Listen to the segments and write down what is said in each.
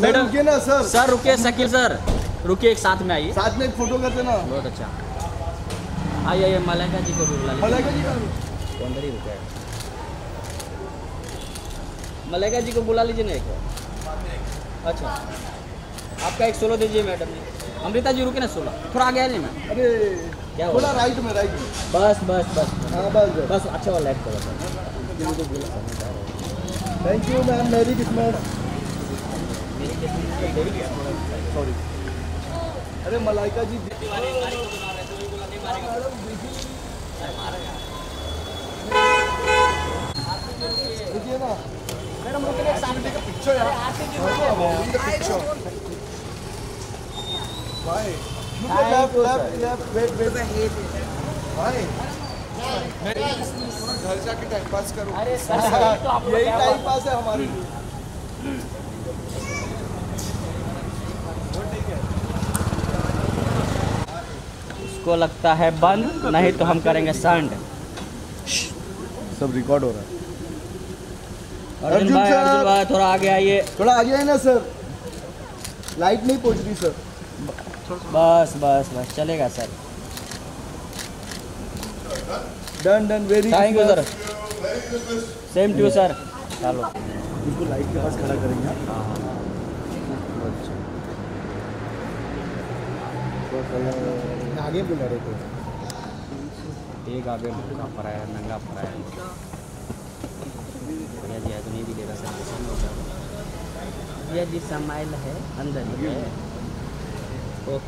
Madam रुकिए ना sir. Sir रुकिए शकील सर। रुकिए एक साथ में आइए। साथ में एक फ़ोटो करते ना बहुत अच्छा। आइए आइए मलाइका जी को भी बुला मलाइका जी का अंदर ही रुके हैं। मलाइका जी को बुला लीजिए ना एक अच्छा। आपका एक सोलो दीजिए मैडम जी। अमृता जी रुके ना सोलो थोड़ा आगे आइए मैम अरे क्या हुआ? थोड़ा राइट में राइट में। बस बस बस। हाँ बस बस। अच्छा वाला लाइट करो सर थैंक यू मैम मेरी किस्मत सॉरी अरे मलाइका जी देखिए ना मैडम साथ में पिक्चर यार picture Why? Look at left, left, left, wait, wait. Why? घर जाके टाइम पास करो तो यही टाइम पास है हमारे लिए उसको लगता है बंद नहीं तो हम करेंगे संड सब रिकॉर्ड हो रहा है। अर्जुन भाई अर्जुन भाई थोड़ा आगे आइए। थोड़ा आगे है ना सर लाइट नहीं पहुँच रही सर बस बस बस चलेगा sir done done very thank you sir same to sir चलो। इसको लाइट के पास खड़ा करेंगे हाँ? आगे बुला रहे थे। एक आगे भूखा पड़ा है नंगा पड़ा है भैया जी है तो नहीं भी देगा सर भैया जी समाइल है अंदर ही है। ओ।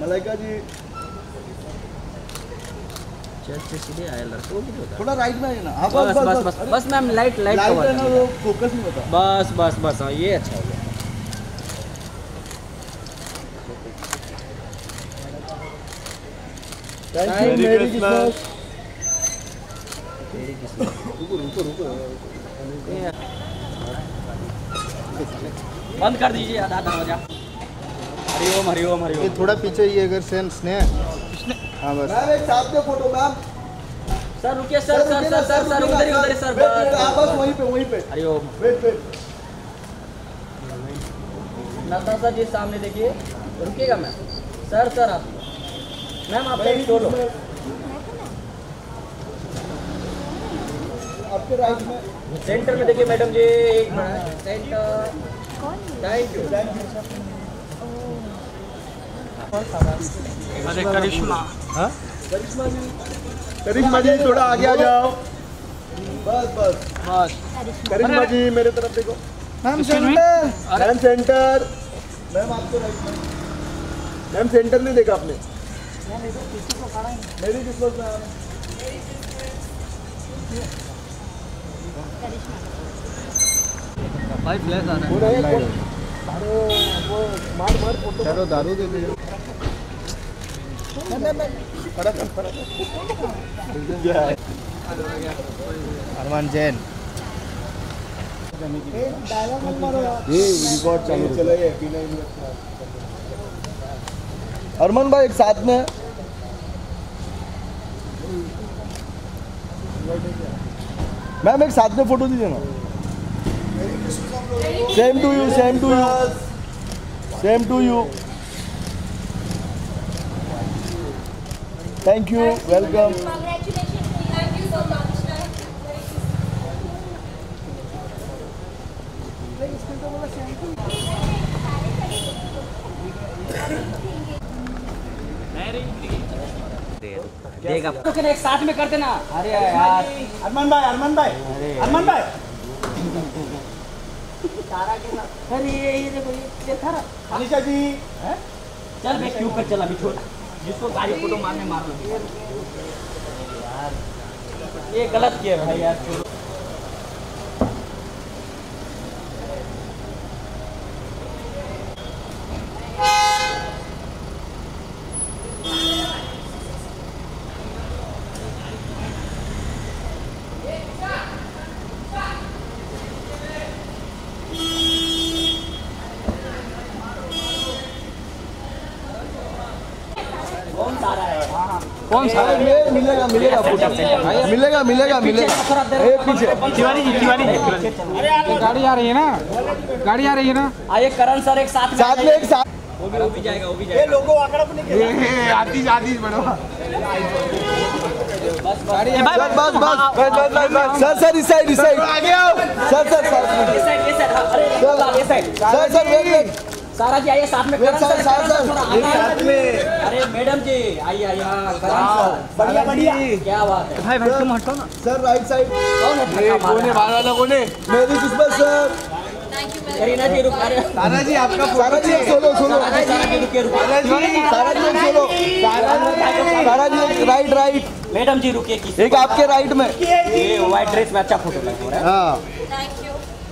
मलाइका जी। से सीधे आया लड़का वो भी तो होता थोड़ा राइट में है ना? हाँ बस बस बस अरे, बस मैम लाइट लाइट लाइट है ना कवर वो फोकस नहीं होता। बस बस बस हाँ ये अच्छा हो गया। थैंक यू मेरी रुको रुको रुको बंद कर दीजिए आधा दरवाज़ा हरिओम हरिओम ये हरिओम थोड़ा पीछे ये अगर सेन स्नेह। हाँ बस। मैम एक साथ में फ़ोटो मैम। सर रुकिए सर सर ना, सर सर सर ना, उधर ही उधर ही सर वेट, हाँ, बस वहीं पे वहीं पे। हरिओम। Wait wait. नताशा जी सामने देखिए। रुकिएगा मैम। सर सर आप मैम आप एक सोलो आपके राइट में। सेंटर में देखिए मैडम जी एक मिनट। सेंटर थैंक यू अरे करिश्मा। करिश्मा जी। करिश्मा जी थोड़ा आगे आ जाओ। बस बस। बस। करिश्मा जी मेरे तरफ़ देखो। Ma'am centre ma'am centre ma'am आपको मैम सेंटर नहीं देखा आपने? मेरी किस्मत मैम भाई फ्लैश रहा वो मार मार फ़ोटो चलो दारू दे कर अरमान जैन। ये रिकॉर्ड चालू चला ये बिना अरमान भाई एक साथ में। मैम, एक साथ में फ़ोटो दीजिए ना। Same to you same to you same to you thank you welcome Thank you देगा तो एक साथ में करते ना अरे यार अरमान भाई अरमान भाई अरे। अरमान भाई। अरे ये ये देखो ये ये था ना। अनिशा जी चल मैं क्यों कर चला अभी छोटा जिसको गाड़ी फ़ोटो मारने मार लो यार। ये गलत किया भाई यार छोड़ो। कौन सा? है हाँ हाँ ये मिलेगा मिलेगा फ़ोटो। मिलेगा मिलेगा मिलेगा। ए पीछे। तिवारी जी तिवारी जी। गाड़ी आ रही है ना? गाड़ी आ रही है ना? आइए करण सर एक साथ में साथ में एक साथ। वो भी वो भी जाएगा वो भी जाएगा। आतीश आतीश बड़ो। गाड़ी सर बस बस बस बस बस बस सर सर इस साइड इस साइड। आगे आओ। Sir sir sir. ये साइड ये साइड। हाँ, अरे ये side. Sir sir wait wait. Sara ji आइए साथ में करण सर, सर साथ, साथ में। अरे मैडम जी आइए आइए हाँ, करण सर बढ़िया बढ़िया क्या बात है भाई भाई तुम हटो ना सर राइट साइड कौन है है? बाहर वाला कौन है मेरी किस्मत सर करीना जी रुक अरे सारा जी आपका सारा जी सोलो सोलो सारा जी सारा जी Sara ji solo Sara ji right right madam ji रुकिए एक आपके राइट में ये व्हाइट ड्रेस में अच्छा फ़ोटो लग रहा है हाँ much. Thank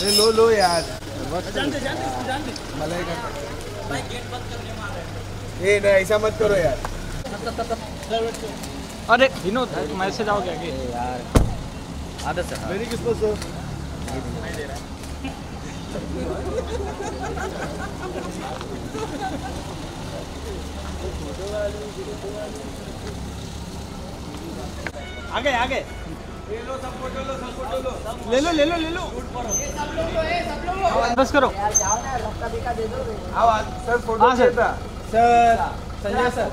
अरे लो लो यार। मलाइका। ए नहीं ऐसा मत करो यार। अरे विनोद मैसेज आओ क्या आगे। आदत से मेरी किस्मत सर आगे आगे। ले लो ले लो ले लो। बस करो। आओ सर फ़ोटो हाँ, सर। चाहिए था। Sir Sanjay sir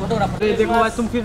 photographer. देखो भाई तुम फिर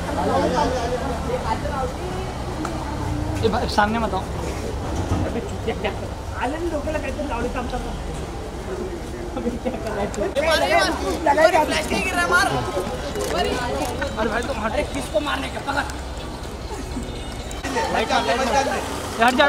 ए सामने मत आओ। अरे भाई तुम हट। किसको मारने का पकड़ हट जा।